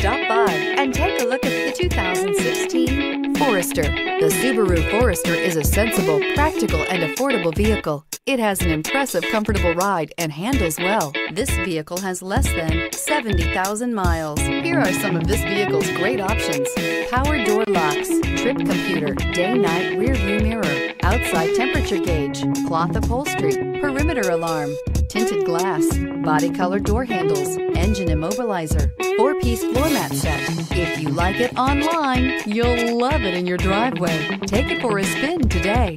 Stop by and take a look at the 2016 Forester. The Subaru Forester is a sensible, practical, and affordable vehicle. It has an impressive, comfortable ride and handles well. This vehicle has less than 70,000 miles. Here are some of this vehicle's great options. Power door locks, trip computer, day-night rear view mirror, outside temperature gauge, cloth upholstery, perimeter alarm, tinted glass, body color door handles, engine immobilizer, four-piece floor mat set. If you like it online, you'll love it in your driveway. Take it for a spin today.